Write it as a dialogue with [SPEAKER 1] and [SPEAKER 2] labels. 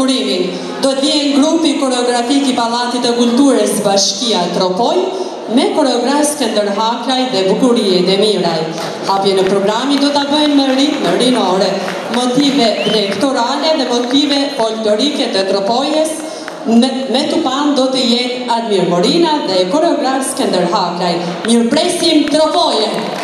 [SPEAKER 1] bukurimin. Do të vijen grupi koreografik i Palatit të Kulturës Bashkia Tropoj me koreografës këndër hakraj dhe bukurije dhe miraj. Hapje në programi do të bëjnë me rritë rinore, motive rektorale dhe motive folëtërike të tropojes, me të panë do të jetë Admir Morina dhe koreografës këndër hakraj. Mirë presim